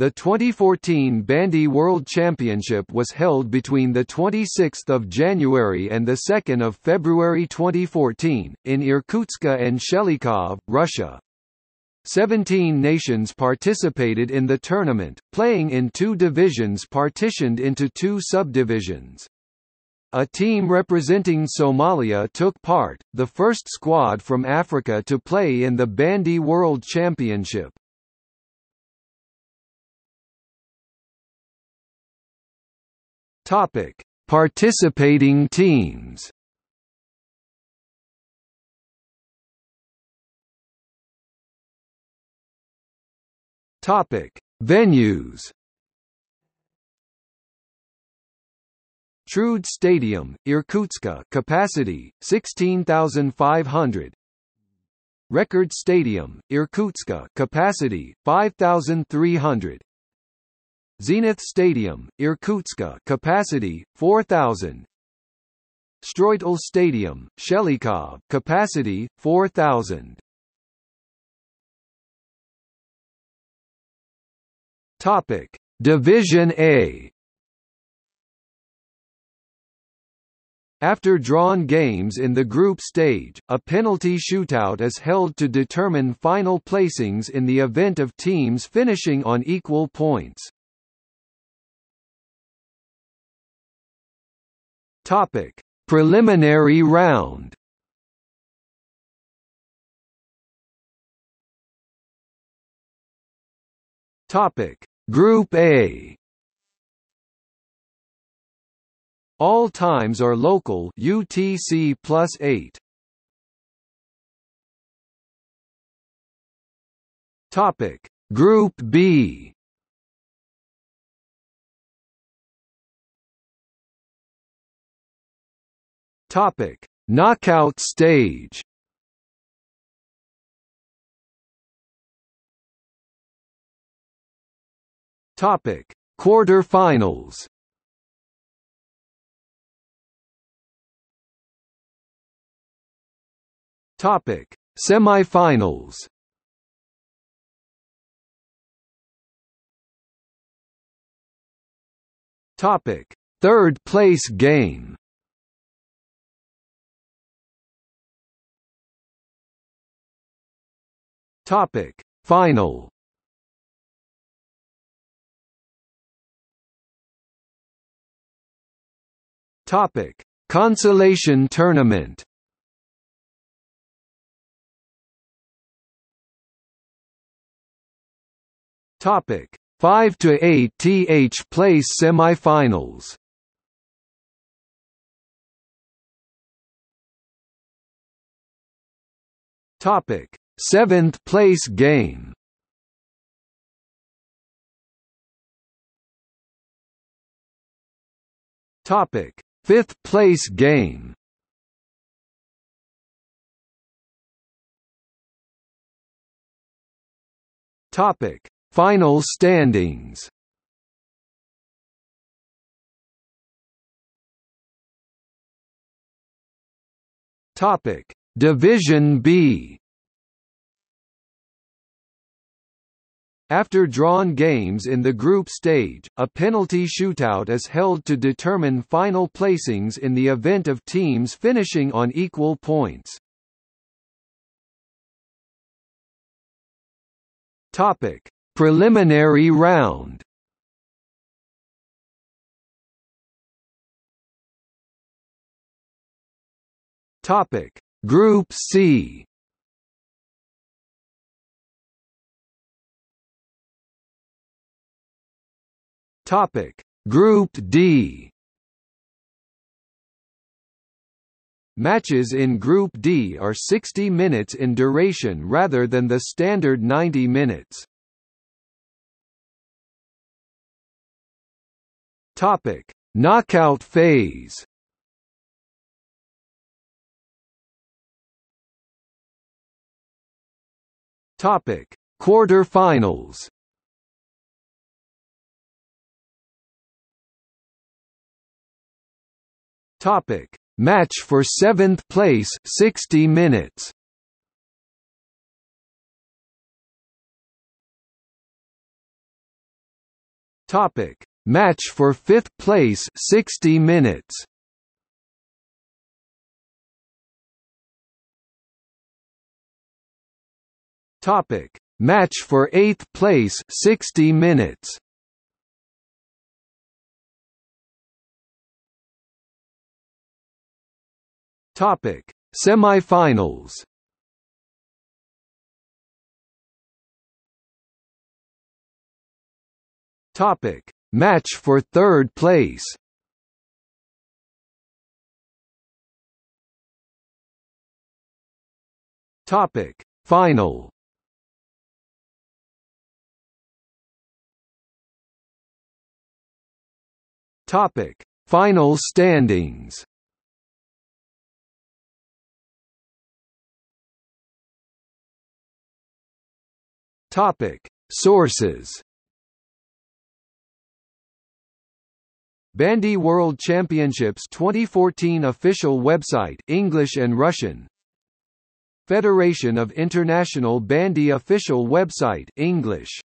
The 2014 Bandy World Championship was held between 26 January and 2 February 2014, in Irkutsk and Shelekhov, Russia. Seventeen nations participated in the tournament, playing in two divisions partitioned into two subdivisions. A team representing Somalia took part, the first squad from Africa to play in the Bandy World Championship. Topic: Participating teams. Topic: Venues. Trud Stadium, Irkutsk, capacity 16,500. Rekord Stadium, Irkutsk, capacity 5,300. Zenit Stadium, Irkutsk capacity 4000 Stroitel Stadium, Shelekhov capacity 4000 Topic. Division A. After drawn games in the group stage, a penalty shootout is held to determine final placings in the event of teams finishing on equal points. Topic: Preliminary round. Topic: Group A. All times are local UTC plus 8. Topic: Group B. Topic: Knockout stage. Topic: Quarterfinals. Topic: Semifinals. Topic: Third place game. Topic: Final. Topic: Consolation Tournament. Topic: 5 to 8 th place semifinals. Topic: Seventh place game Topic: Fifth place game. Topic: Final standings. Topic: Division B. After drawn games in the group stage, a penalty shootout is held to determine final placings in the event of teams finishing on equal points. Topic: Preliminary round. Topic: Group C. Topic: Group D. Matches in Group D are 60 minutes in duration rather than the standard 90 minutes. Topic: Knockout phase. Topic: Quarterfinals. Topic: Match for 7th place 60 minutes. Topic: Match for 5th place 60 minutes. Topic: Match for 8th place 60 minutes. Topic: Semifinals. Topic: Match for third place. Topic: Final. Topic: Final standings. Topic: Sources. Bandy World Championships 2014 official website English and Russian. Federation of International Bandy official website English